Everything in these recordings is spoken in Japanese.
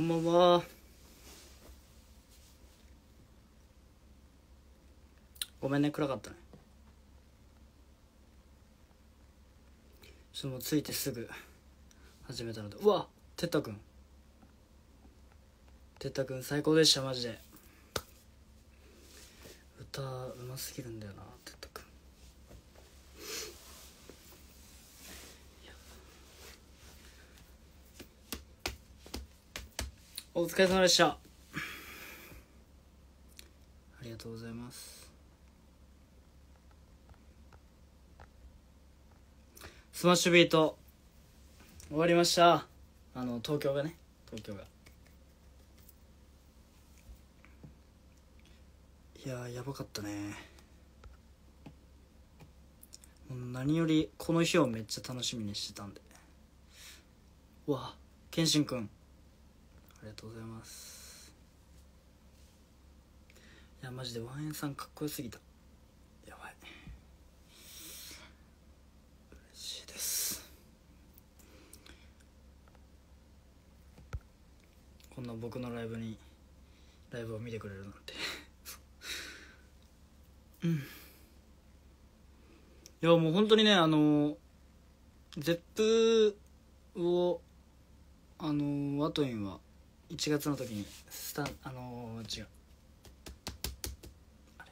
こんばんは。ごめんね、暗かったね。ちょっともう着いてすぐ始めたので。うわてったくん。てったくん最高でした、マジで。歌うますぎるんだよな、てったお疲れ様でした。ありがとうございます。スマッシュビート終わりました。あの東京がね。東京が。いややばかったね。もう何よりこの日をめっちゃ楽しみにしてたんで。うわ謙信くんありがとうございます。いやマジでワンエンさんかっこよすぎた。やばい。嬉しいです。こんな僕のライブにライブを見てくれるなんて。うん。いやもう本当にねあのゼップをあのワトインは1月の時にスタあのー、違う。あ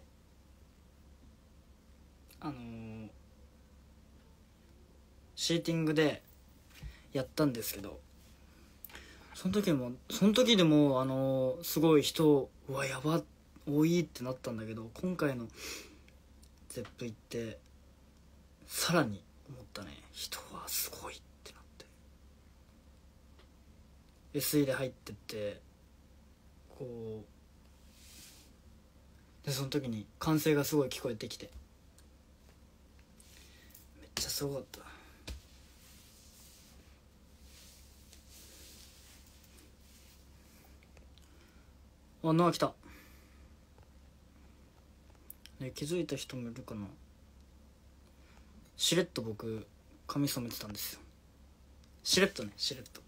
あのー、シーティングでやったんですけどその時もその時でもあのー、すごい人うわやば多いってなったんだけど今回のゼップ行ってさらに思ったね。人はすごいって。SE で入ってってこうでその時に歓声がすごい聞こえてきて。めっちゃすごかった。あノア来た。ね気づいた人もいるかな。しれっと僕髪染めてたんですよ。しれっとねしれっと。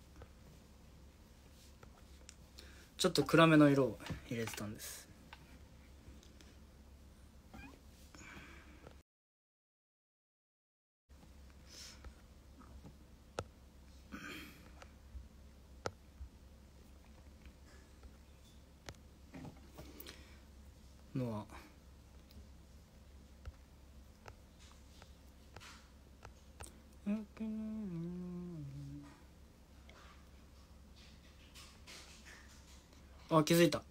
ちょっと暗めの色を入れてたんです。のは。あ気づいた。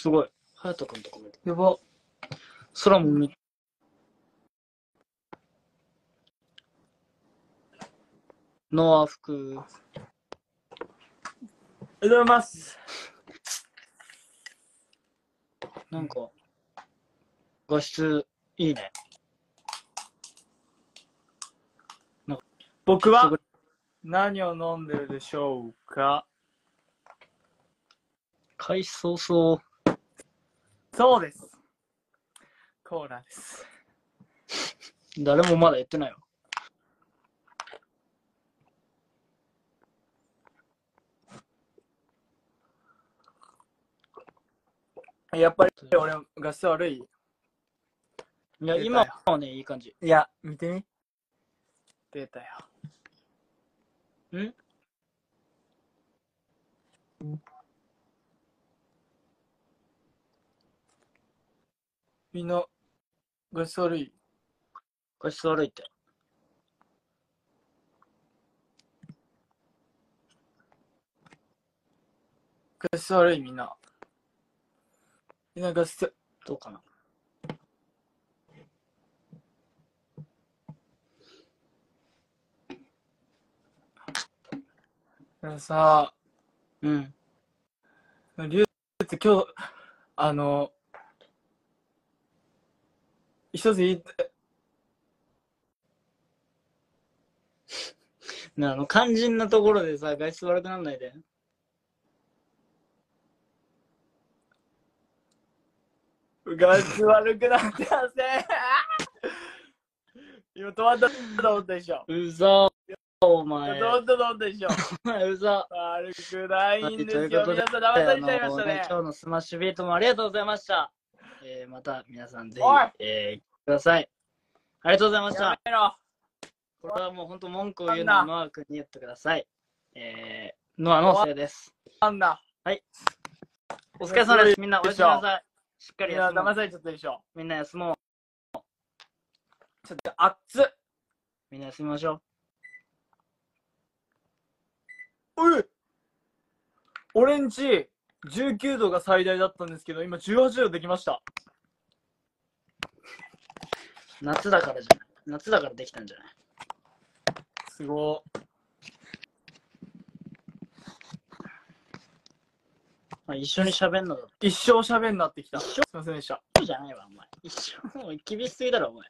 すごい。隼人君とかも。やば。空も見ノア服。おはようございます。なんか、画質いいね。僕は何を飲んでるでしょうか？開始早々、そうです。コーラです。誰もまだ言ってないわ。やっぱり俺画質悪いいや、今はね、いい感じ。いや、見てみ。出たよ。ん？みんな画質悪い。画質悪いって。画質悪いみんな。みんな画質。どうかなでもさ、うん。リュウって今日、あの、一つ言い、ね あの、肝心なところでさ、外出悪くなんないで。画質悪くなってません 今止まったと思ったでしょ。うそお前。止まったと思ったでしょ。お前うそ悪くないんですよ。皆さん騙されちゃいましたね。今日のスマッシュビートもありがとうございました。えー、また皆さんぜひえー、来てください。ありがとうございました。これはもう本当文句を言うのはノア君に言ってください。えー、ノアのせいです。なんだ。お疲れ様です。みんなおやすみなさい。しっかり休もう。騙されちゃったでしょ。みんな休もう。ちょっと熱っ。みんな休みましょおい俺んち19度が最大だったんですけど、今18度できました。う。夏だからじゃない。夏だからできたんじゃない？すごまあ、一緒に喋んのだい。一生喋んなってきた。一すいませんでした。じゃないわ、お前。一生、もう厳しすぎだろ、お前。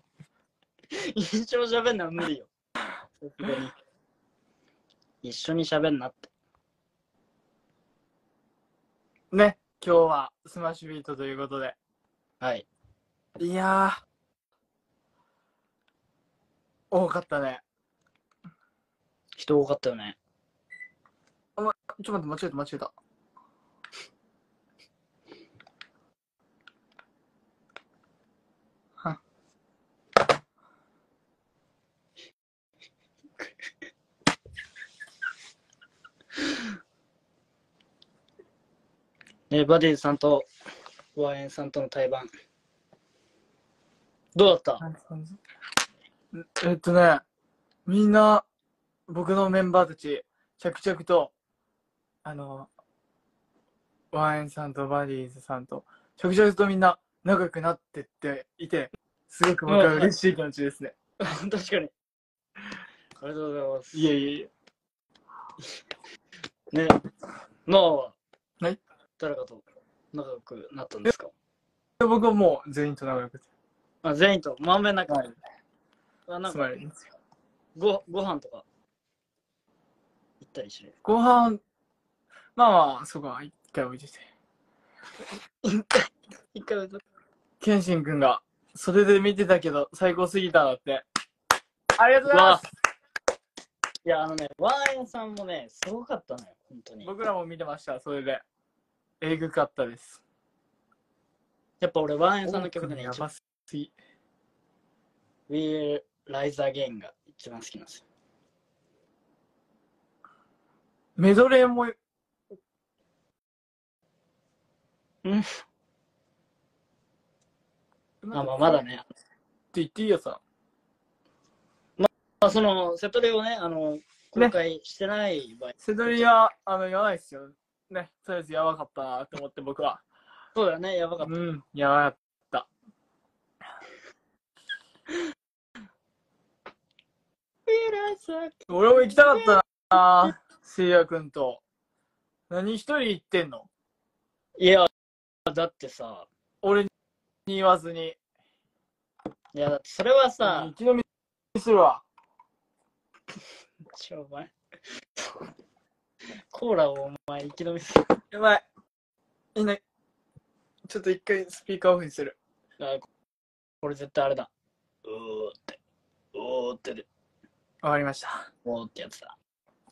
一生喋んのは無理よ。さすがに。一緒に喋んなって。ね、今日はスマッシュビートということで。はい。いやー。多かったね。人多かったよね。ちょっと待って、間違えた、間違えた。えーバディさんとワーエンさんとの対バン。どうだった？えっとね、みんな、僕のメンバーたち、着々と、あの、ワンエンさんとバディーズさんと、着々とみんな仲良くなってっていて、すごく僕は嬉しい気持ちですね。確かに。ありがとうございます。いえいえいえ。ね、ノアは、はい誰かと仲良くなったんですか？僕はもう全員と仲良くて。あ全員と、まんべんなく。はい。あなんか。ご、ご飯とか、行ったりしない？ご飯、まあまあ、そうか、一回置いてて。一回歌っケンシンくんが、袖で見てたけど、最高すぎただって。ありがとうございますいや、あのね、ワーエンさんもね、すごかったのよ、本当に。僕らも見てました、それで。えぐかったです。やっぱ俺、ワーエンさんの曲でね、一番やばすぎ。We Rise Again が一番好きなんですよ。メドレーも、うん。あ、まあ、まだ。ね。って言っていいよさ。まあ、その、セトレをね、あの、公開してない場合、セドリは、あの、言わないですよ。ね、とりあえずやばかったなって思って僕は。そうだよね、やばかった。うん、やばかった。俺も行きたかったな、せいやくんと。何一人行ってんの？いや、だってさ、俺に言わずに。いや、だってそれはさ生、き延びするわ。ちょ、お前。コーラをお前、生き延びすやばい。いない。ちょっと一回スピーカーオフにする。あこれ絶対あれだ。うーって。うーってで、わかりました。おーってやつだ。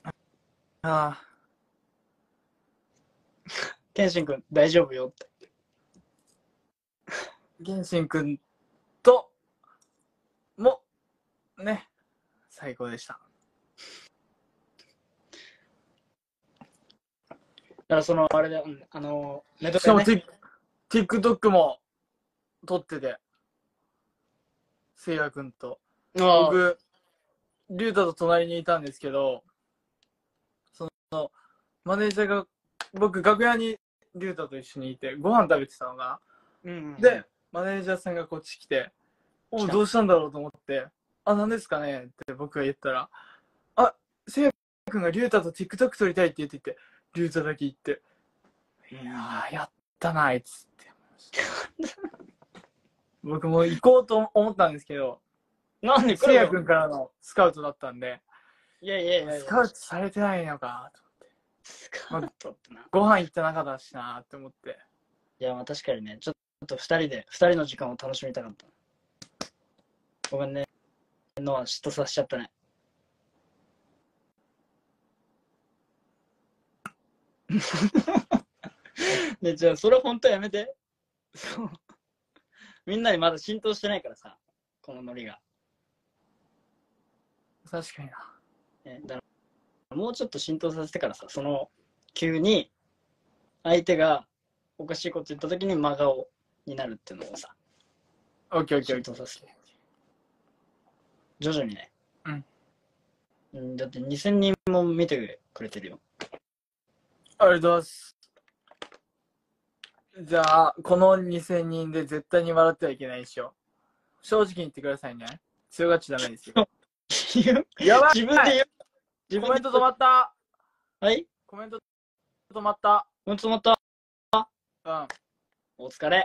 ああ。天心くん、大丈夫よって。源信くんと、も、ね、最高でした。からその、あれだよ、うんあの、ネットしかも、TikTok も撮ってて、せいやくんと。僕、リュウタと隣にいたんですけど、その、マネージャーが僕、楽屋に龍太と一緒にいて、ご飯食べてたのかうんな。で、マネージャーさんがこっち来て、おどうしたんだろうと思って、あ、何ですかねって僕が言ったら、あ、せいやくんが龍太と TikTok 撮りたいって言ってて、龍太だけ言って、いやー、やったな、あいつって。僕も行こうと思ったんですけど、なんでせいやくんからのスカウトだったんで、いやいやいやスカウトされてないのかと思って。スカウトってな。ご飯行った中だしなって思って。いや、まあ確かにね、ちょっと二人で、二人の時間を楽しみたかった。ごめんね。のは嫉妬させちゃったね。で、じゃあ、それ本当やめて。そう。みんなにまだ浸透してないからさ、このノリが。確かにな。ね、だもうちょっと浸透させてからさ、その、急に、相手がおかしいこと言った時に真顔になるっていうのをさ、オッケーオッケー。浸透させて。徐々にね。うんうん。だって2000人も見てくれてるよ。ありがとうございます。じゃあ、この2000人で絶対に笑ってはいけないでしょ。正直に言ってくださいね。強がっちゃダメですよ。やばい自分で言う。自コメント止まっったはいコメント止まったうん、止まった。うん。お疲れ。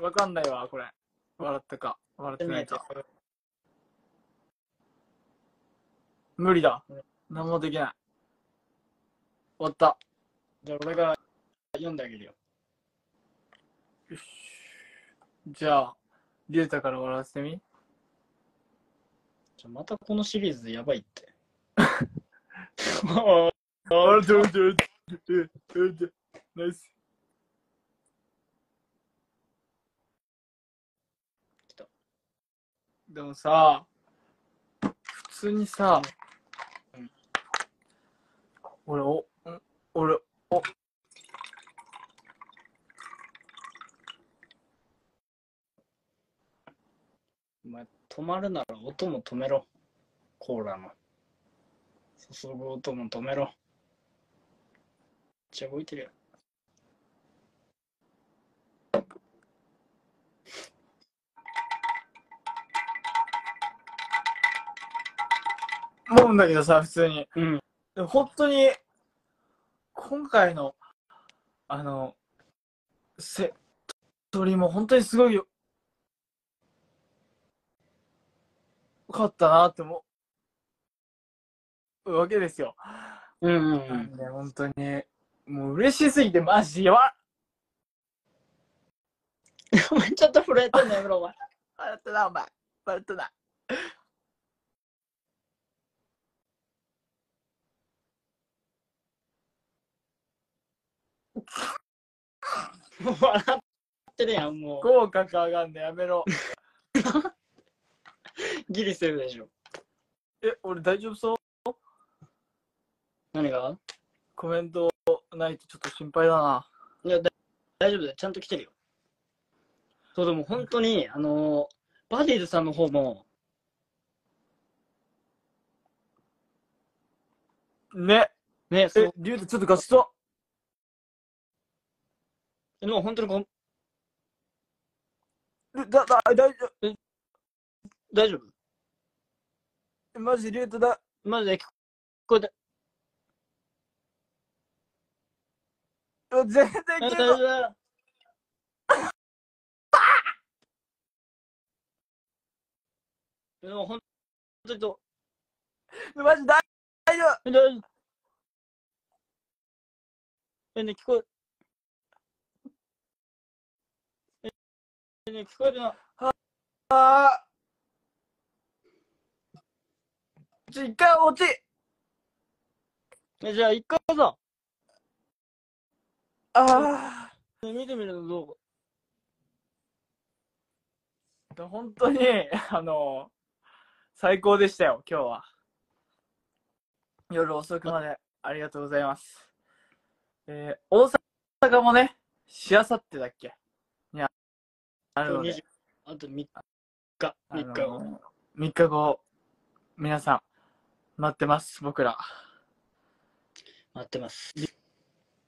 わかんないわ、これ。笑ったか。笑ってないか。無理だうん。何もできない。終わった。じゃあ俺が読んであげるよ。よしじゃあ、リュウタから笑わせてみ。じゃあまたこのシリーズやばいって。あ、どうぞ、どうぞ、どうぞ。ナイス。でもさ、普通にさ、うん俺、お、ん俺、お、お前止まるなら音も止めろ。コーラの。注ぐ音も止めろ。めっちゃ動いてるよ。思うんだけどさ、普通に。うん。でも本当に、今回の、あの、せ、鳥も本当にすごいよ、よかったなって思うわけですよ。うんうんう。なんんで、本当に、もう嬉しすぎてマジやば ちょっと震えてんのやめろ、お前。笑ったな、お前。笑ったな。笑ってるやん、も口角上がんのやめろ。う。ギリセーフでしょ。え、俺大丈夫そう？何が？コメントないとちょっと心配だな。いや、だ大丈夫だよ。ちゃんと来てるよ。そう、でも本当に、あのーバディーズさんの方も、ね。ね、そう、、えリュウタちょっとガチと。もう本当にこんだ、だ、大丈大丈夫？夫。マジリュウタだ。マジで聞こえて、全然大聞丈夫けだよ。でも本当にと。マジ大大丈夫？大丈夫。え、ね、聞こえ、え、ね、聞こえてな。ああ。ちょ、一回落ち。え、じゃあ一回さ、あね見てみるのどう？あ。本当に、あの、最高でしたよ、今日は。夜遅くまでありがとうございます。えー、大阪もね、しあさってだっけ？あるので20、あと3日。あ3の日後。3日後、皆さん、待ってます、僕ら。待ってます。リ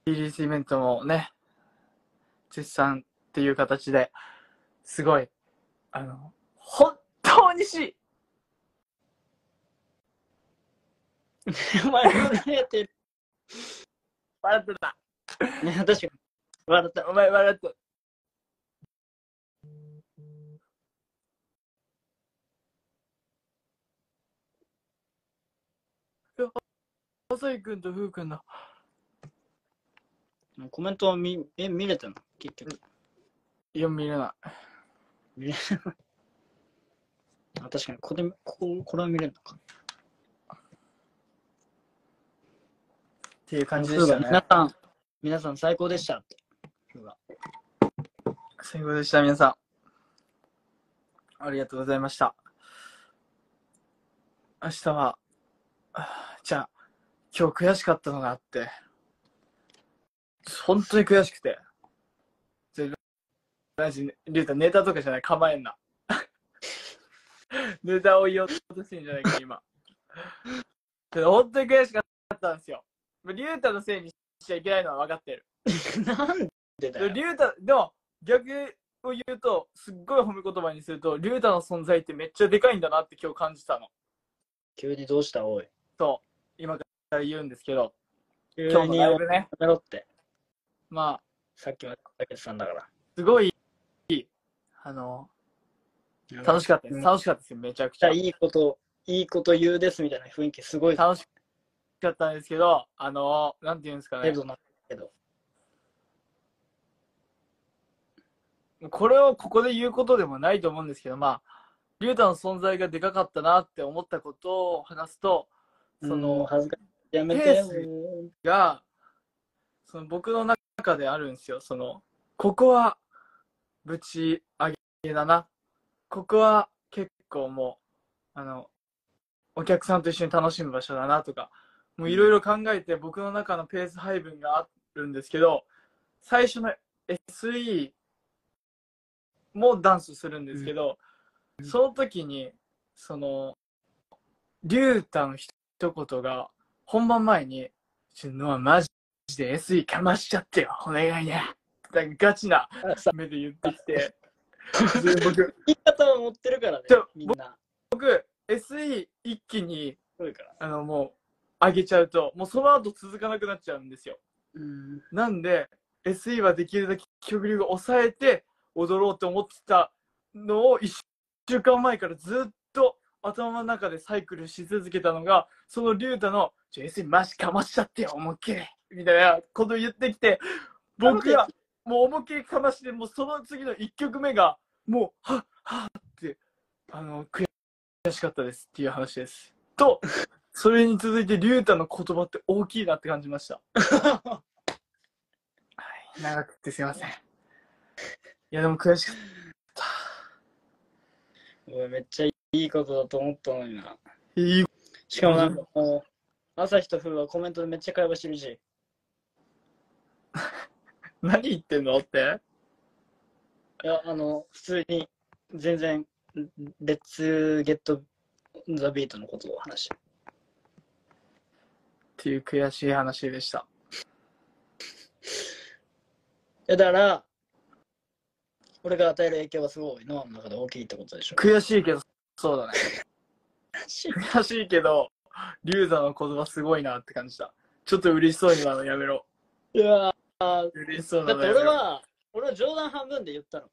リースイベントもね、絶賛っていう形で、すごい、あの、本当にし、お前、何やってる笑ってた。ね、確かに。笑った。お前笑って。細井くんとふうくんのコメントは見、え、見れたの？結局。読みれない。見れあ確かに、ここで、ここ、これは見れるのか。っていう感じでしたね。皆さん、皆さん最高でしたって。最後でした、皆さん。ありがとうございました。明日は、あじゃあ、今日悔しかったのがあって、本当に悔しくて、ぜマジ、リュウタネタとかじゃない、構えんな。ネタを言おうとしてんじゃないか、今。本当に悔しかったんですよ。リュウタのせいにしちゃいけないのは分かってる。なんでだよ。リュウタ、でも逆を言うと、すっごい褒め言葉にすると、リュウタの存在ってめっちゃでかいんだなって今日感じたの。急にどうしたおい。そう、今から言うんですけど、急今日のライブね、めろって。まあ、さっきまでかけてたんだから。すごい、あの、楽しかったです。うん楽しかったですよ、めちゃくちゃ。いいこと、いいこと言うですみたいな雰囲気すごい楽しかったんですけど、あの、なんて言うんですかね。これをここで言うことでもないと思うんですけど、まあ、リュウタの存在がでかかったなって思ったことを話すと、その、恥ずかしい。やめてが、その僕の中であるんですよ。その、ここはぶち上げだな。ここは結構もう、あの、お客さんと一緒に楽しむ場所だなとか、もういろいろ考えて僕の中のペース配分があるんですけど、最初の SE もダンスするんですけど、その時に、その、リュウタの一言が、本番前に、ちょ、ノアマジで SE かましちゃってよ、お願いね。なんかガチなさ目で言ってきて、で僕、言い方は持ってるからねみんな。僕、SE 一気に。あの、もう、上げちゃうと、もうその後続かなくなっちゃうんですよ。うん。なんで、SE はできるだけ曲流を抑えて踊ろうと思ってたのを1週間前からずっと頭の中でサイクルし続けたのが、そのリュウタの、ちょ、SE マジかましちゃってよ、思いっきりみたいなこと言ってきて、僕がもう思いっきりかまして、もうその次の1曲目が、もう、はっ、はっって、あの、悔しかったですっていう話です。と、それに続いてリュウタの言葉って大きいなって感じました。はい、長くてすいません。いや、でも悔しかった。めっちゃいいことだと思ったのにな。いいしかもなんかもう、朝日と風はコメントでめっちゃ会話してるし。何言ってんのって？いや、あの、普通に、全然、レッツゲットザビートのことを話してる。っていう悔しい話でした。いやだから、俺が与える影響はすごいノアの中で大きいってことでしょ。悔しいけど、そうだね。悔しいけど、リュウザの言葉すごいなって感じた。ちょっと嬉しそうになのやめろ。いやー嬉しそうだって。俺は、俺は冗談半分で言ったの。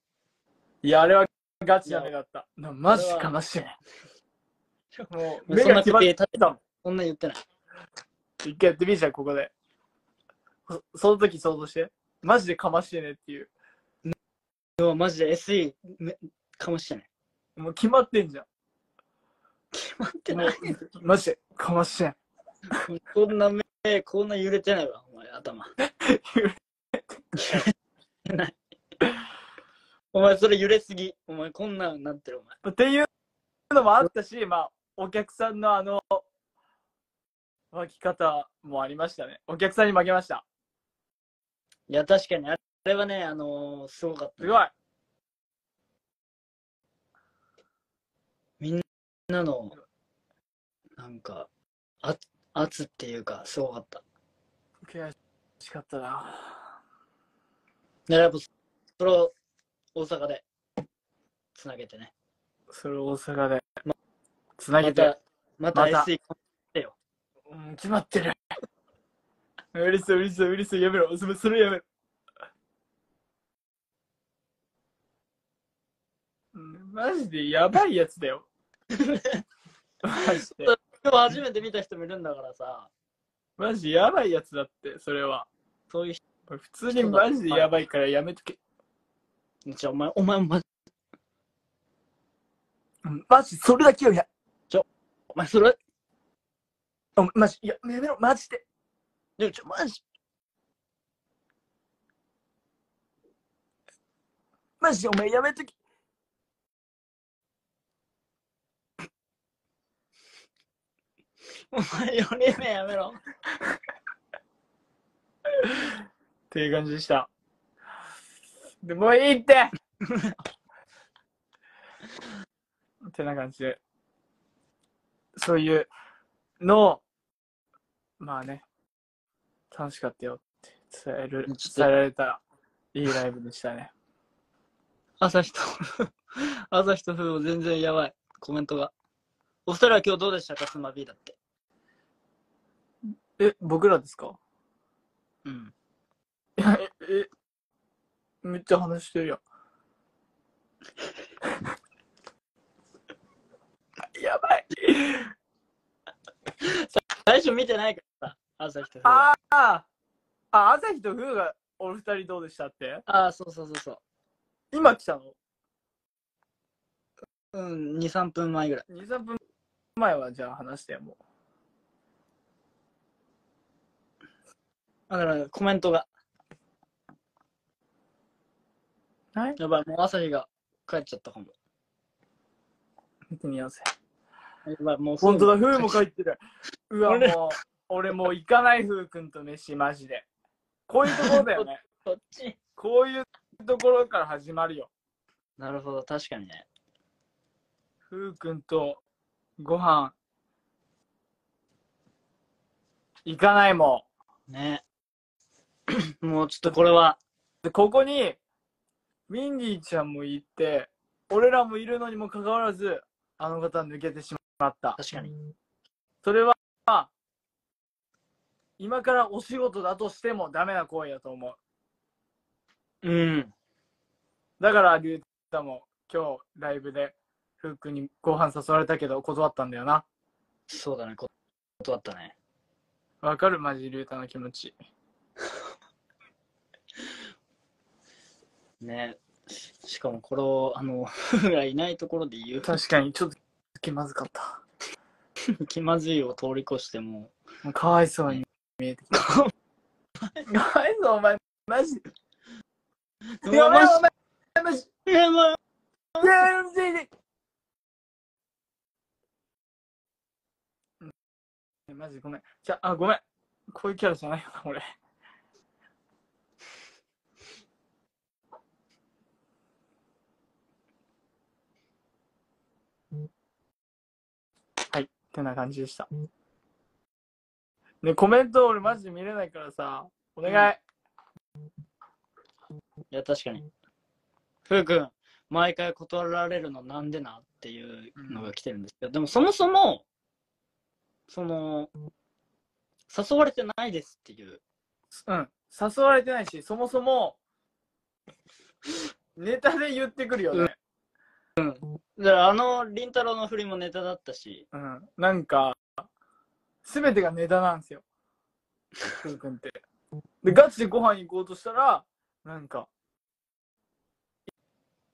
いや、あれはガチな目だった。なマジかましいね。もう、目が決まってたもん。そんな言ってない。一回やってみじゃん、ここで。そその時想像して。マジでかましてねっていう。でもマジで SE めかもしれない。もう決まってんじゃ決まってん。ない。マジでかましてん。こんな目、こんな揺れてないわ、お前、頭。揺れてない。お前、それ揺れすぎ。お前、こんなんなってる、お前。っていうのもあったし、まあ、お客さんのあの、湧き方もありましたね。お客さんに負けました。いや、確かに、あれはね、あのーすごかった。すごい。みんなの、なんか、あ圧っていうか、すごかった。悔しかったな。でやっぱそれを大阪でつなげてね。それを大阪で、つなげて、また、またまた SE うん、決まってる。うりそう、うりそう、うりそう、やめろ。それ、それやめろ。うんマジでやばいやつだよ。マジで。今日初めて見た人もいるんだからさ、マジやばいやつだって、それは。そういう普通にマジでやばいからやめとけ。人、じゃあお前、お前、お前、うんマジ、それだけよ、や。お前それ、おマジ、いや、やめろ、マジで。でもちょ、マジ、マジで、お前やめとけ。お前4人目やめろ。っていう感じでした。でもういいってってな感じで。そういうのを、まあね、楽しかったよって伝える、伝えられたらいいライブでしたね。朝日と、朝日と風全然やばい。コメントが。お二人は今日どうでしたか？スマビーだって。え、僕らですか？うん。え、え、めっちゃ話してるやん。やばい。最初見てないからさ、朝日と。ああ、あ、朝日と風がお二人どうでしたって？ああ、そうそうそうそう。今来たの？うん、2、3分前ぐらい。2、3分前はじゃあ話してよ、もだからコメントが。う。はい？やばい、もう朝日が帰っちゃったかも。見てみようぜ。やばい、もう本当だ、風風も帰ってる。うわ、俺もう、俺もう行かない風くんと飯、マジで。こういうところだよね。こっち。こういうところから始まるよ。なるほど、確かにね。風くんとご飯、行かないもね。もうちょっとこれは、ん。で、ここに、ウィンディちゃんもいて、俺らもいるのにもかかわらず、あの方抜けてしまった。確かに。それは、今からお仕事だとしてもダメな行為だと思う。うん。だから、リュウタも今日ライブで、フー君にご飯誘われたけど断ったんだよな。そうだね、こ断ったね。わかる？マジリュウタの気持ち。ね。ししかもこれを、あの、夫がいないところで言う。確かに、ちょっと気まずかった。気まずいを通り越してもかわいそうに見えてきた。かわいそう、お前、マジ。う。やばい、マお前、マジ。ジやばいいや、うるせえうんマジごめん。じゃあ、あ、ごめん。こういうキャラじゃないよな、俺。はい、ってな感じでした。ね、コメント俺マジで見れないからさ、お願い。いや、確かに。ふうくん、毎回断られるのなんでなっていうのが来てるんですけど、でもそもそも、その、誘われてないですっていう。うん、誘われてないし、そもそも、ネタで言ってくるよね。だからあの、りんたろーの振りもネタだったし、うん、なんか、すべてがネタなんですよ。くんって。で、ガチでご飯行こうとしたら、なんか、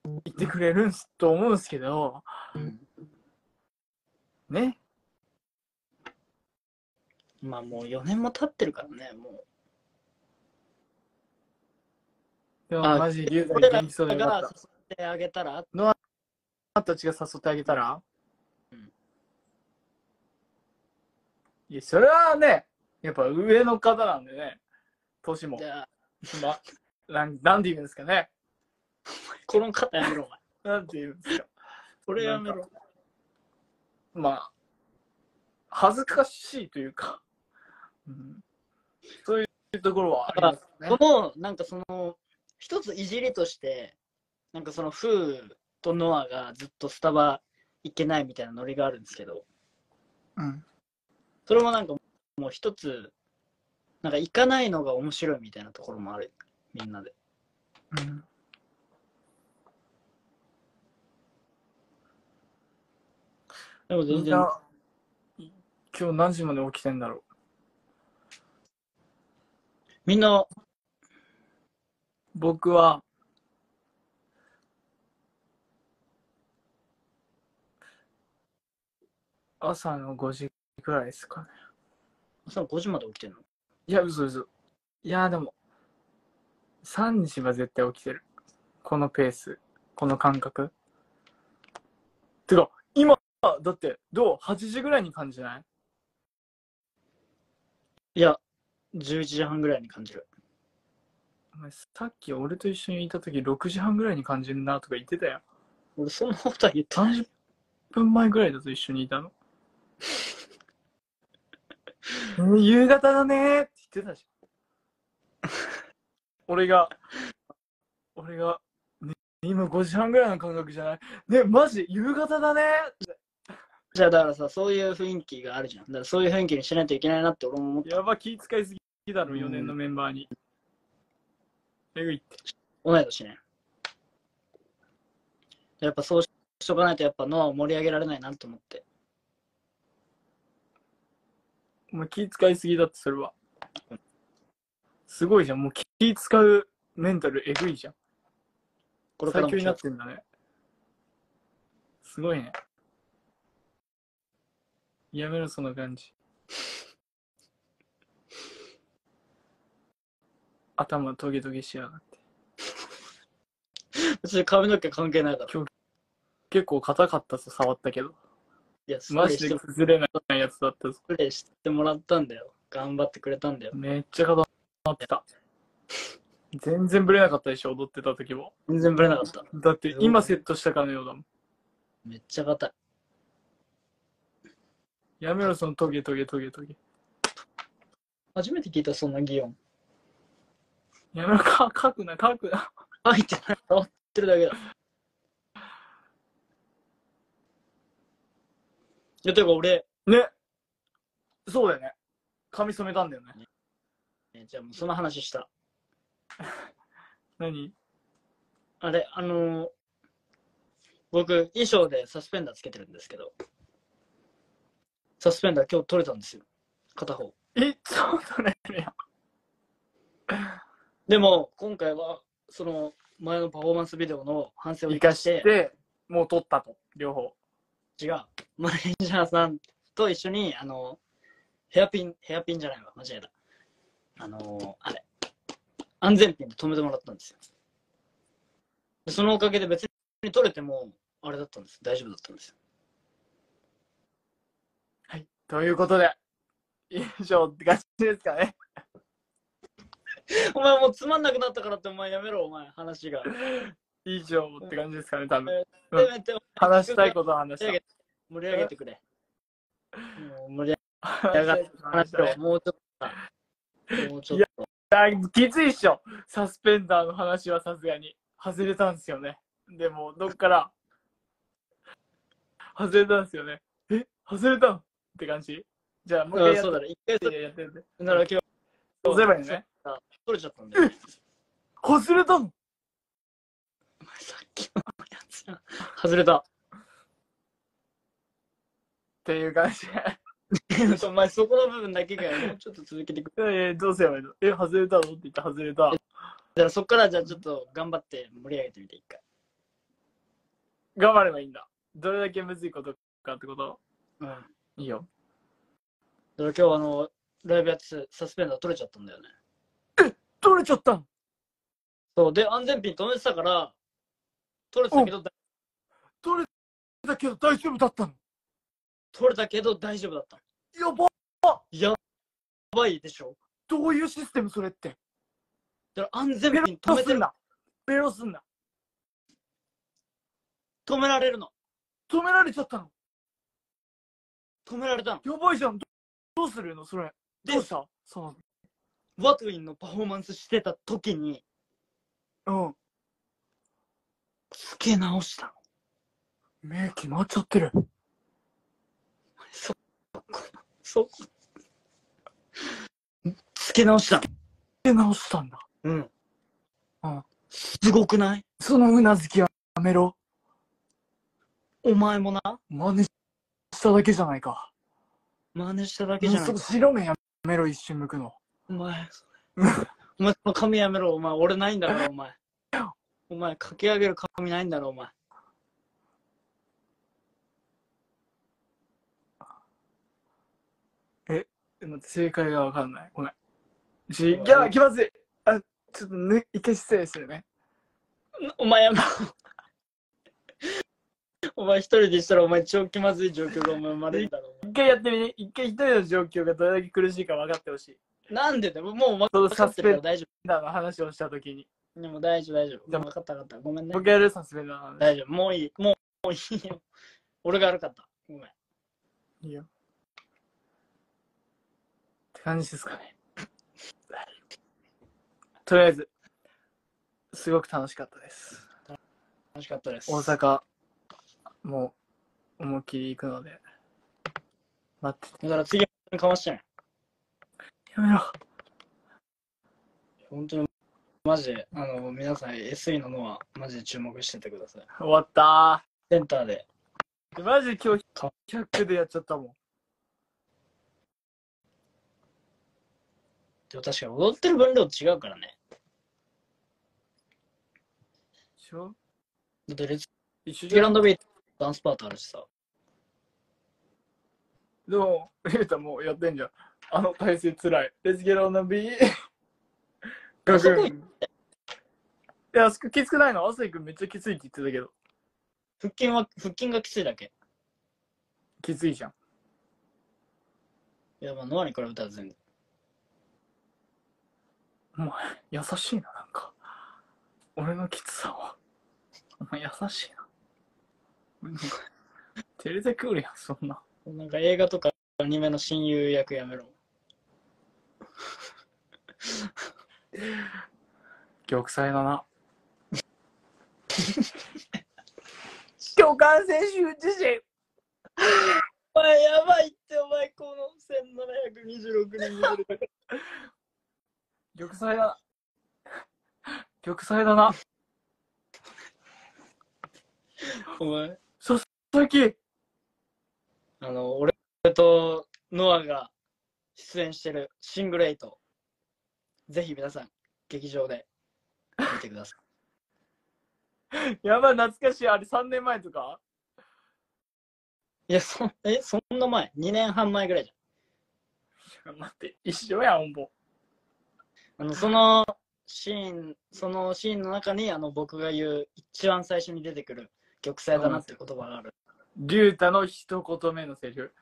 言ってくれるんすと思うんすけど、ね。まあもう4年も経ってるからね、もでもあマジ、リュウう。俺らダイ元気そうでよかがった。誘ってあげたら、あたちが誘ってあげたら、うんいや、それはね、やっぱ上の方なんでね、年もま、なんなんて言うんですかね。この肩やめろ、お前。なんて言うんですか。これやめろ。まあ、恥ずかしいというか、うん、そういうところはありますねそ。のなんかその一ついじりとしてなんかそのフーとノアがずっとスタバ行けないみたいなノリがあるんですけどうん。それもなんかもう一つなんか行かないのが面白いみたいなところもあるみんなでうん。みでも全然今日何時まで起きてんだろみんなう。僕は、朝の5時くらいですかね。朝の5時まで起きてんの？いや、嘘嘘。いや、でも、3時は絶対起きてる。このペース、この感覚。てか、今、だって、どう ?8 時ぐらいに感じない？いや11時半ぐらいに感じるお前さっき俺と一緒にいた時6時半ぐらいに感じるなとか言ってたよ。俺そんなことは言ってない30分前ぐらいだと一緒にいたの？えー夕方だねー。って言ってたじゃん。俺が、俺が、ね、今5時半ぐらいの感覚じゃない？ね、マジ夕方だねじゃあだからさそういう雰囲気があるじゃん。だからそういう雰囲気にしないといけないなって俺も思った。やば、気遣いすぎだろ、うん。4年のメンバーに。えぐいって。同い年ね。やっぱそうしとかないとやっぱノアを盛り上げられないなと思ってお前気遣いすぎだって、それは。すごいじゃん。もう気使うメンタルえぐいじゃん。これ最強になってんだね。すごいね。やめろ、その感じ。頭トゲトゲしやがって。別に髪の毛関係ないだろ結構硬かったぞ、触ったけど。いやスプマジで崩れないやつだったぞ。スプレーしてもらったんだよ頑張ってくれたんだよめっちゃ固まってた。全然ブレなかったでしょ、踊ってた時も。全然ブレなかっただって今セットしたかのようだもん。めっちゃ硬いやめろ、そのトゲトゲトゲトゲ。初めて聞いたそんな擬音やめろ、か書くな、書くな。書いてない触ってるだけだやてか俺ね。そうだよね。髪染めたんだよね。えじゃあもうその話した何？あれあのー僕衣装でサスペンダーつけてるんですけどサスペンダー今日取れたんですよ片方え、ちょっとね。でも今回はその前のパフォーマンスビデオの反省を生かし生かしてて、もう取ったと。両方。違うマネージャーさんと一緒にあのヘアピンヘアピンじゃないわ間違えた。あのあれ。安全ピンで止めてもらったんですよ。でそのおかげで別に取れてもあれだったんです。大丈夫だったんですよ。はい。ということで、以上って感じですかね。お前もうつまんなくなったからってお前やめろお前。話が以上って感じですかね、多分。話したいことは話した。盛り上げてくれもう盛り話上がっした話 もうちょっともうちょっとあきついっしょ。サスペンダーの話はさすがに。外れたんですよね。でも、どっから、外れたんですよね。え？外れたのって感じ？じゃあ、もう一回やっうんそうだね一回そてやってるんで。なら今日そうすればいいのね。取れちゃったんだよ外れたの？おやつや外れた。っていう感じ。で。お前そこの部分だけがもうちょっと続けてく。れえどうすればいいのえ、外れたの？って言ったら外れた。だからそこからじゃあちょっと頑張って盛り上げてみて一回。頑張ればいいんだ。どれだけむずいことかってこと？うん。だかいいよ。ら今日あのライブやっててサスペンダー取れちゃったんだよね。取れちゃったのそう。で安全ピン止めてたから取れてたけど取れたけど大丈夫だったの？取れたけど大丈夫だったやばやばいでしょ？どういうシステムそれって？だから安全ベピン止めてロすんな。ベロすんな。止められるの止められちゃったの？止められたのやばいじゃん。どどうするのそれ？でどうした？その。ワトウィンのパフォーマンスしてた時に、うん。つけ直したの。目決まっちゃってる。そ、そ、つけ直したの。手直したんだ。うん。うんすごくない？そのうなずきはやめろ。お前もな、真似しただけじゃないか。真似しただけじゃないそ白目やめろ、一瞬向くの。お前、お前、その髪やめろ、お前。俺ないんだから、お前。お前、かき上げる髪ないんだろ、お前。待って正解がわかんない。ごめん。ち、いや、気まずい。あ、ちょっとね、一回失礼するね。お前やめろ。お前一人でしたらお前超気まずい状況がお前生まれるだろ。お一回やってみね。一回一人の状況がどれだけ苦しいか分かってほしい。前なんでだよ。もう分そのかってるから大丈ダーの話をしたときに。夫。でも大丈夫、大丈夫。分かった分かった。ごめんね。僕やるサスペンダーの話。大丈夫。もういい。もういいよ。俺が悪かった。ごめん。いいよ。って感じですかね。とりあえず、すごく楽しかったです。楽しかったです。大阪、もう、思いっきり行くので、待ってて。だから次はかましてない。やめろ。本当に、マジで、あの、皆さん SE ののはマジで注目しててください。終わったセンターで。ー。マジで今日か、100でやっちゃったもん。でも確かに踊ってる分量違うからね。でしょ？だってレッツ一緒じゃん。ギランドビートダンスパートあるしさ。でも、ゆうたもうやってんじゃん。あの体勢つらい。レッツゲローのビー。あそこいや、あそこきつくないの？朝行くめっちゃきついって言ってたけど。腹筋は、腹筋がきついだけ。きついじゃん。いや、まあ、ノアに比べたら全然。お前、優しいな、なんか。俺のきつさは。お前、優しいな。なんか照れてくるやん、そんな。なんか映画とかアニメの親友役やめろ。玉砕だな。共感性羞恥心お前やばいって、お前この1726人見てるから。玉砕だな。玉砕だな。お前、さっき、あの、俺とノアが出演してるシングルエイト。ぜひ皆さん、劇場で見てください。やばい、懐かしい。あれ3年前とか？いや、そん、え、そんな前 ?2 年半前ぐらいじ待って、一緒やん、もゃん。あの、そのシーン、そのシーンの中に、あの、僕が言う、一番最初に出てくる、玉砕だなって言葉がある。う。竜太の一言目のセリフ。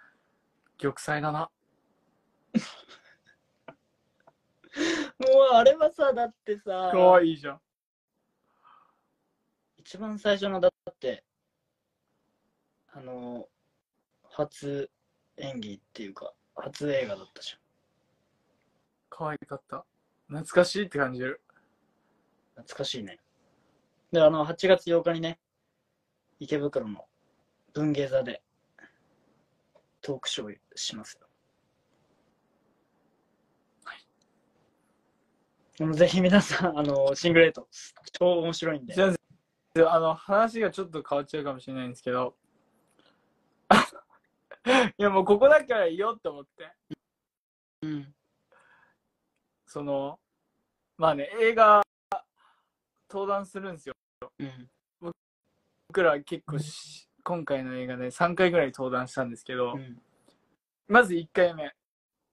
玉砕だな。もう、あれはさ、だってさ、かわいいじゃん。一番最初の、だって、あの、初演技っていうか、初映画だったじゃん。かわいかった。懐かしいって感じる。懐かしいね。で、あの、8月8日にね、池袋の文芸座でトークショーしますよ。はい。ぜひ皆さん、あの、シングレート、超面白いんであ、あの、話がちょっと変わっちゃうかもしれないんですけど。いや、もうここだからいいよって思って。うん。その、まあね、映画、登壇するんですよ。うん。僕ら結構し、今回の映画で3回ぐらい登壇したんですけど、うん。まず1回目。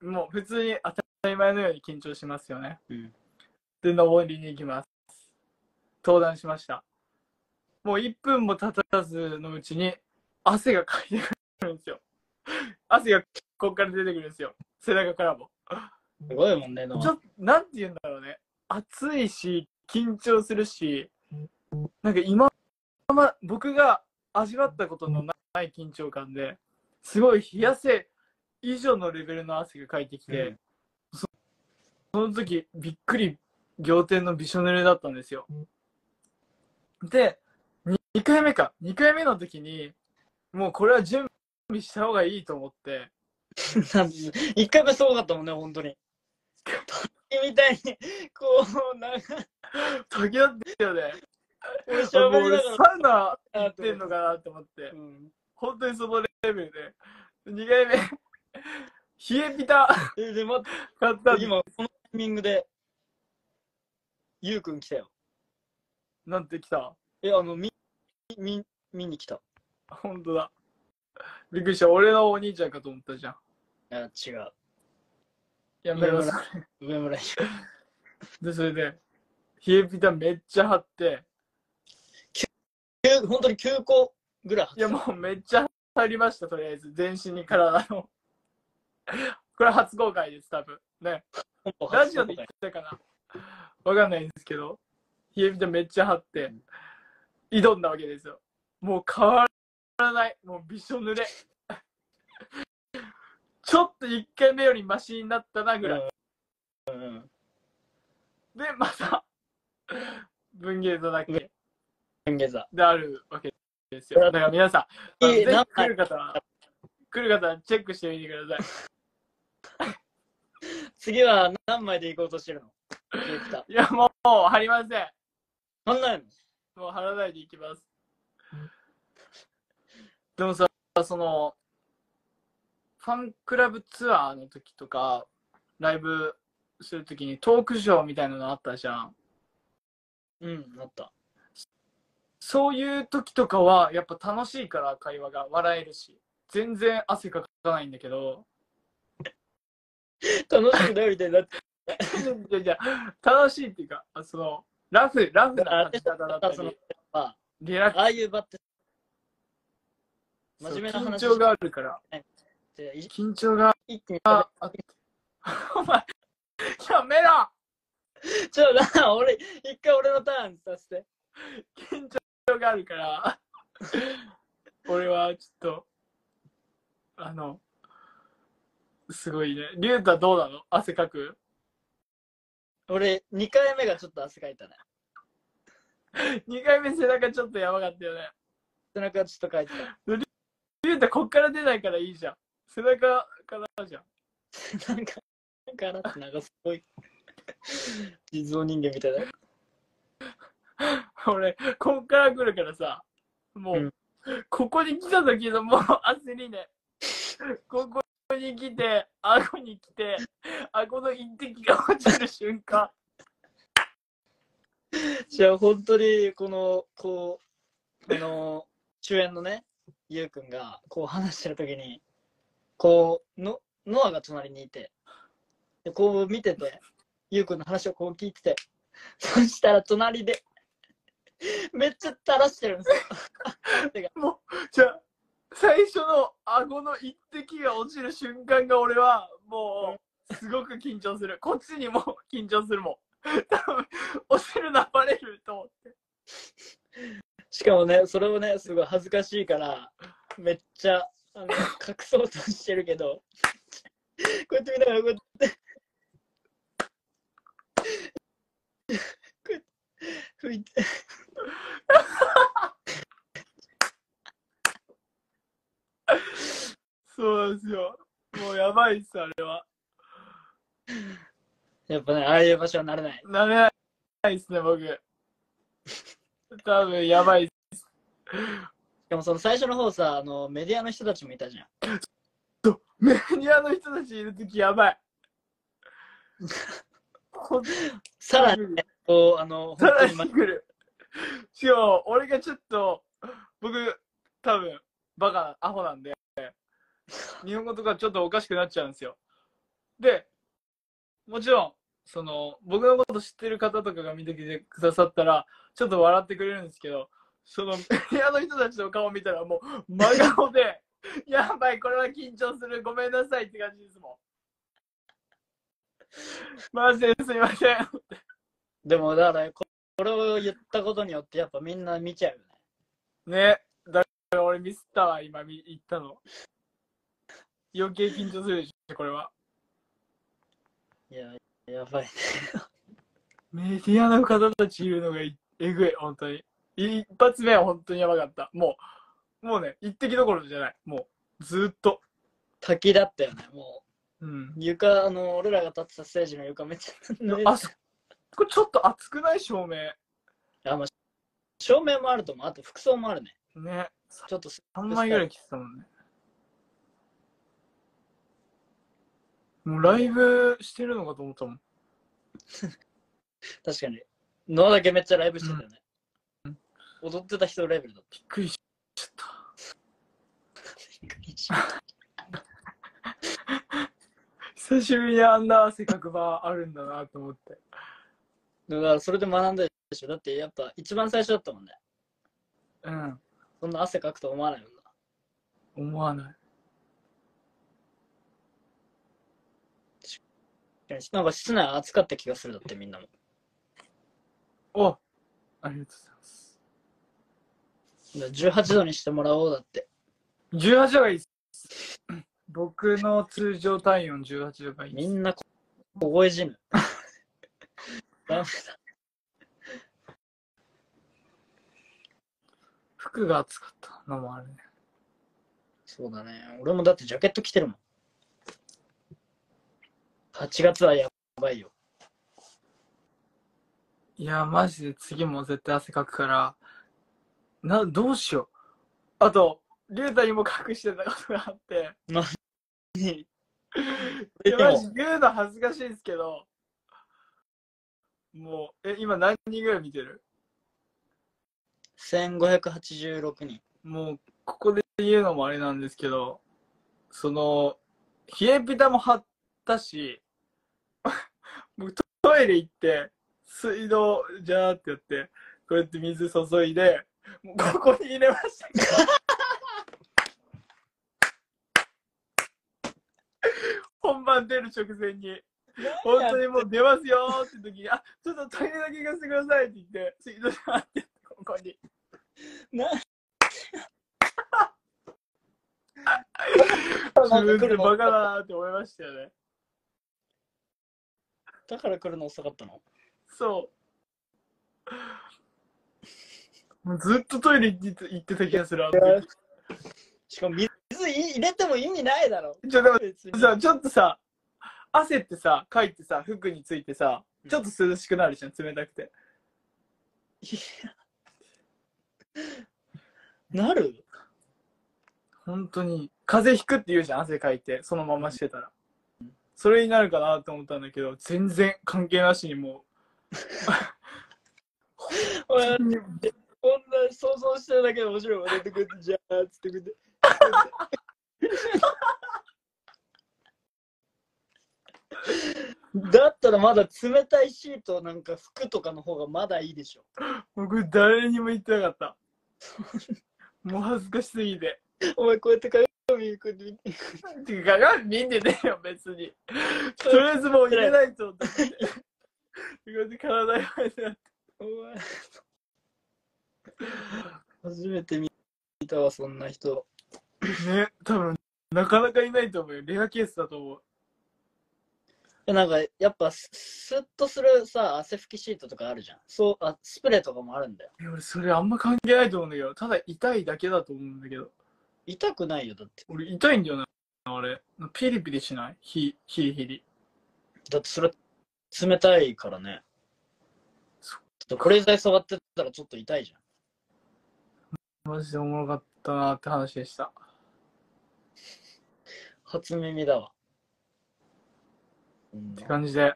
もう普通に当たり前のように緊張しますよね。うん。で、登りに行きます。登壇しました。もう1分も経たずのうちに、汗がかいてくるんですよ。汗がここから出てくるんですよ。背中からも。すごいもんね、ちょっと、なんて言うんだろうね。暑いし、緊張するし、なんか今、ま、僕が味わったことのない緊張感で、すごい冷やせ以上のレベルの汗がかいてきて、その時、びっくり仰天のびしょ濡れだったんですよ。で、2回目か。2回目の時に、もうこれは準備した方がいいと思って、一回目すごかったもんね、本当に。鳥みたいに、こう、なんか、時だったよね。俺サウナら行ってんのかなって思ってう、ん。本当にそのレベルで。2回目、冷えピタえ、で、待っ買った今、このタイミングで、ゆうくん来たよ。なんて来た？え、あの、み、み、見に来た。本当だ。びっくりした。俺のお兄ちゃんかと思ったじゃん。いや、違う。やめろ上。上村に。で、それで、冷えピタめっちゃ貼って、急本当に9個ぐらいいやもうめっちゃ貼りました、とりあえず。全身に体の。これ初公開です、多分。ね。たラジオで言ってたかなわかんないんですけど、冷えピタめっちゃ貼って、挑んだわけですよ。もう変わらない。もうびしょ濡れ。ちょっと1回目よりマシになったなぐらい。うんうん。で、また、文芸座だけ？文芸座。であるわけですよ。だから皆さん、いい来る方は、来る方はチェックしてみてください。次は何枚で行こうとしてるの？いや、もう、もう貼りません。貼んないの？もう貼らないでいきます。でもさ、その、ファンクラブツアーの時とか、ライブする時にトークショーみたいなのあったじゃん。うん、なった。そういう時とかは、やっぱ楽しいから会話が笑えるし、全然汗かかないんだけど、楽しくないみたいになって。いやいや楽しいっていうか、あその、ラフ、ラフな感じ方だったそのあ、リラックああいう場って、ス、真面目な話緊張があるから、い緊張が一気にああお前、やめろ！ちょ、な、俺、一回俺のターンさせて。緊張があるから、俺はちょっと、あの、すごいね。リュウタどうなの？汗かく？俺、2回目がちょっと汗かいたね。?2 回目背中ちょっとやばかったよね。背中ちょっとかいてた。リュウタこっから出ないからいいじゃん。背中からじゃん。なんか、なんか洗ってなんかすごい、地蔵人間みたいな。俺、こっから来るからさ、もう、うんここに来た時のもう焦りね。ここに来て、顎に来て、顎の一滴が落ちる瞬間。じゃあ、本当に、この、こう、あの、主演のね、ゆうくんが、こう話してる時に、こう、の、ノアが隣にいて、でこう見てて、ゆうくんの話をこう聞いてて、そしたら隣で、めっちゃ垂らしてるんですよ。じゃあ、最初の顎の一滴が落ちる瞬間が俺はもうすごく緊張する。こっちにも緊張するもん。多分落ちるのバレると思って。しかもね、それをね、すごい恥ずかしいから、めっちゃ、あの、隠そうとしてるけど、こうやって見ながら、こうやって、こうやって、拭いて、そうなんですよ。もうやばいっす、あれは。やっぱね、ああいう場所は慣れない。なれないっすね、僕。多分やばいっす。しかもその最初の方さ、あの、メディアの人たちもいたじゃん。メディアの人たちいるときやばい。さらにね、こう、あの、さらに来る。しかも、俺がちょっと、僕、多分、バカな、アホなんで、日本語とかちょっとおかしくなっちゃうんですよ。で、もちろん、その、僕のこと知ってる方とかが見てきてくださったら、ちょっと笑ってくれるんですけど、その、メディアの人たちの顔見たらもう、真顔で、やばい、これは緊張する、ごめんなさいって感じですもん。マジですいません。でも、だからこ、これを言ったことによって、やっぱみんな見ちゃうよね。ね、だから俺ミスったわ、今み言ったの。余計緊張するでしょ、これは。いや、いやばいね。メディアの方たちいるのがいえぐい、本当に。一発目は本当にやばかった。もう、もうね、一滴どころじゃない。もう、ずーっと。滝だったよね、もうんう。。床、あの、俺らが立ってたステージの床めっちゃ濡れてあそこちょっと熱くない照明？あまあ、照明もあると思う。あと服装もあるね。ね。ちょっとす、3枚ぐらい着てたもんね。もうライブしてるのかと思ったもん。確かに。ノアだけめっちゃライブしてたよね。踊ってた人レベルだっびっくりしちゃった。た。びっくりした久しぶりにあんな汗かく場あるんだなと思って。だからそれで学んだでしょ。だってやっぱ一番最初だったもんね。うん。そんな汗かくと思わないもんな。思わない。なんか室内暑かった気がするだってみんなも。おありがとうございます。だから18度にしてもらおうだって。18度がいいです。僕の通常体温18度がいい。みんな凍え死ぬ。ダメだ。服が暑かったのもあるね。そうだね。俺もだってジャケット着てるもん。8月はやばいよ。いや、マジで次も絶対汗かくから、な、どうしよう。あと、リュウタにも隠してたことがあって、いや、マジ言うの恥ずかしいですけど、もう、え、今何人ぐらい見てる？1586人。もう、ここで言うのもあれなんですけど、その、冷えピタも貼ったし、僕トトイレ行って、水道ジャーってやって、こうやって水注いで、もうここに入れましたけど。本番出る直前に、本当にもう出ますよーって時に、あ、ちょっとトイレだけ行かせてくださいって言って、水道ジャーって、ここに。な 自分でバカだなって思いましたよね。だから来るの遅かったの？そう。も うずっとトイレ行って行ってた気がする。あの時しかも水入れても意味ないだろ。ちょ、でも別にさ、ちょっとさ、汗ってさ、かいてさ、服についてさ、ちょっと涼しくなるじゃん、冷たくて。なる？本当に。風邪ひくって言うじゃん、汗かいて、そのまましてたら。それになるかなと思ったんだけど、全然関係なしにも俺う。こんな想像してるだけで面白いもん。出てくるじゃーっつってくって。だったらまだ冷たいシートなんか服とかの方がまだいいでしょ。僕、誰にも言ってなかった。もう恥ずかしすぎて。お前こうやってうやって見ててか、鏡見んでねえよ、別に。とりあえずもう入れないと思って。こうやって体に入ってなって。お前初めて見たわ、そんな人。ね、多分、なかなかいないと思うよ。レアケースだと思う。えなんかやっぱススッとするさ汗拭きシートとかあるじゃんそうあスプレーとかもあるんだよいや俺、それあんま関係ないと思うんだけど、ただ痛いだけだと思うんだけど。痛くないよだって俺、痛いんだよな、あれ。ピリピリしない？ひ、ヒリヒリ。だってそれ冷たいからねそちょっと保冷剤触ってたらちょっと痛いじゃんマジでおもろかったなって話でした。初耳だわ、うんって感じで。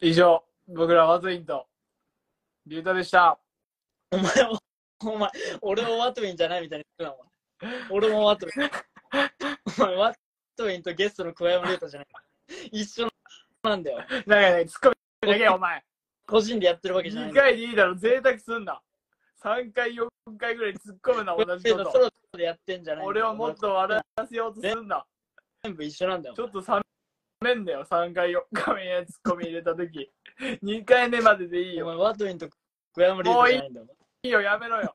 以上、僕らワズインと、リュウタでした。お前はお前俺もワトウィンじゃないみたいに言ってたもん俺もワトウィンお前ワトウィンとゲストの桑山龍太じゃない一緒なんだよなんかね、ツッコミだけお前。個人でやってるわけじゃない2んだよ回でいいだろ、贅沢すんな。3回、4回ぐらい突っ込むな、同じこと。ソロでやってんじゃない俺をもっと笑わせようとすんな。全部一緒なんだよちょっと冷めんだよ、3回、4回目にツッコミ入れたとき。2回目まででいいお前よ。ワトウィンと桑山龍太じゃないんだよいいよ、やめろよ。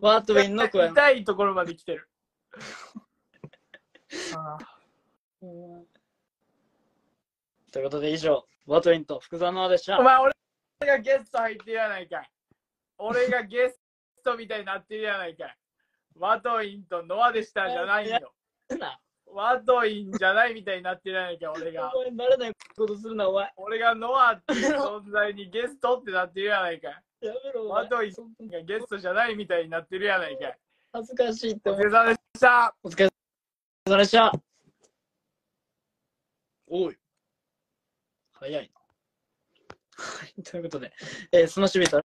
ワトウィンの桑山痛いところまで来てる。ああうんということで以上、ワトインと福沢のでしたお。前、俺がゲスト入ってるやないかい。俺がゲストみたいになってるやないかい。ワトインとノアでしたじゃないよ。なワトインじゃないみたいになってるやないかい、俺が。お前慣れないことするな、お前。俺がノアっていう存在にゲストってなってるやないかい。やめろ。ワトインがゲストじゃないみたいになってるやないかい。恥ずかしいってお疲れ様でした。お疲れ様でした。おい。早いな。はい、ということで、えー、スマッシュビート